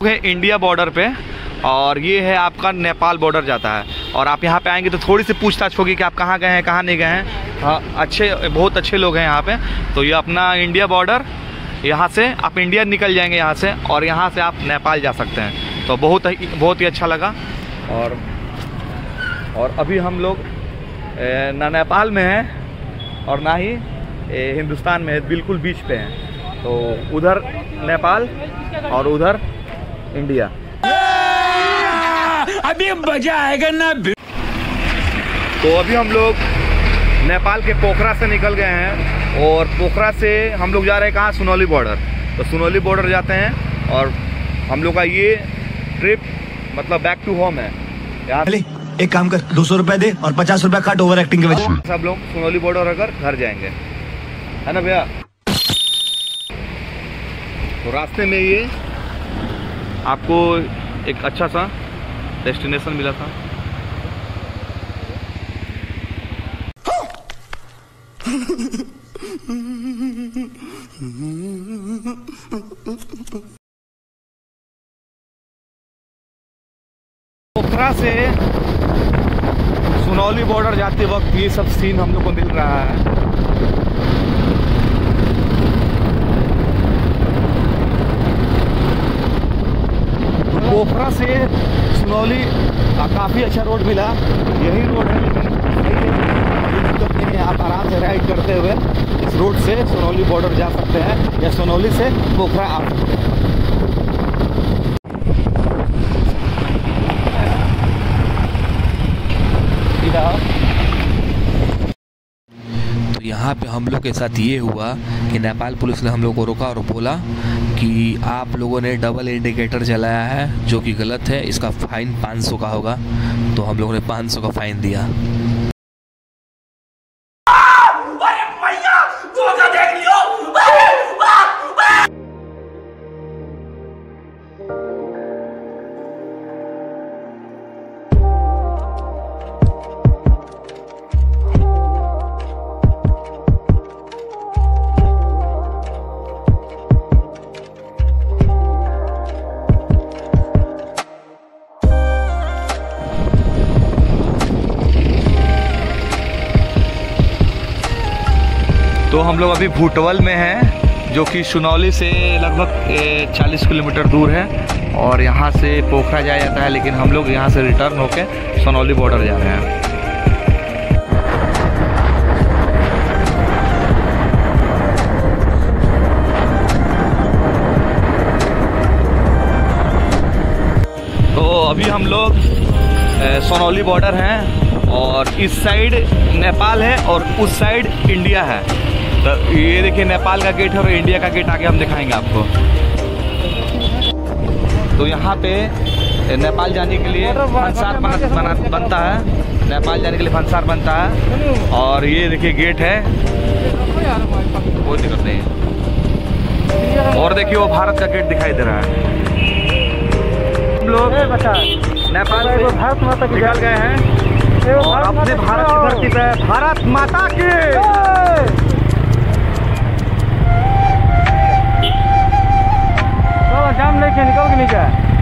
है India border पे और ये है आपका नेपाल बॉर्डर जाता है। और आप यहाँ पे आएँगे तो थोड़ी सी पूछताछ होगी कि आप कहाँ गए हैं, कहाँ नहीं गए हैं। हाँ अच्छे, बहुत अच्छे लोग हैं यहाँ पे। तो ये अपना इंडिया बॉर्डर, यहाँ से आप इंडिया निकल जाएँगे यहाँ से और यहाँ से आप नेपाल जा सकते हैं। तो बहुत ही बहुत ही अच्छा लगा। और और अभी हम लोग ना नेपाल में हैं और ना ही हिंदुस्तान में है, बिल्कुल बीच पे हैं। तो उधर नेपाल और उधर इंडिया। अभी मज़ा आएगा ना। तो अभी हम लोग नेपाल के पोखरा से निकल गए हैं और पोखरा से हम लोग जा रहे हैं कहाँ? सुनौली बॉर्डर। तो सुनौली बॉर्डर जाते हैं और हम लोग का ये ट्रिप मतलब बैक टू होम है। चले एक काम कर दो सौ रुपए दे और पचास रुपए काट ओवर एक्टिंग के वजह सब लोग सुनौली बॉर्डर अगर घर जाएँगे। है ना भैया? तो रास्ते में ये आपको एक अच्छा सा डेस्टिनेशन मिला था। पोखरा से सुनौली बॉर्डर जाते वक्त ये सब सीन हम लोग को मिल रहा है। पोखरा से सुनौली काफ़ी अच्छा रोड मिला। यही रोड है लेकिन सही है, है आप आराम से राइड करते हुए इस रोड से सुनौली बॉर्डर जा सकते हैं या सुनौली से पोखरा आ सकते हैं। तो यहाँ पे हम लोग के साथ ये हुआ कि नेपाल पुलिस ने हम लोग को रोका और बोला कि आप लोगों ने डबल इंडिकेटर चलाया है, जो कि गलत है। इसका फाइन 500 का होगा। तो हम लोगों ने 500 का फाइन दिया। तो हम लोग अभी भूटवल में हैं, जो कि सुनौली से लगभग 40 किलोमीटर दूर है और यहाँ से पोखरा जाया जाता है, लेकिन हम लोग यहाँ से रिटर्न होकर सुनौली बॉर्डर जा रहे हैं। तो अभी हम लोग सोनौली बॉर्डर हैं और इस साइड नेपाल है और उस साइड इंडिया है। तो ये देखिए नेपाल का गेट है और इंडिया का गेट आगे हम दिखाएँगे आपको। तो यहाँ पे नेपाल जाने के लिए फंसार बना, बना, बनता है। नेपाल जाने के लिए फंसार बनता है। और ये देखिए गेट है। कोई दिक्कत नहीं और देखिए वो भारत का गेट दिखाई दे रहा है। लोग नेपाल से भारत माता निकल गए हैं। और अपने भारत की धरती पे भारत माता की। जाम लेके निकल के नहीं जाए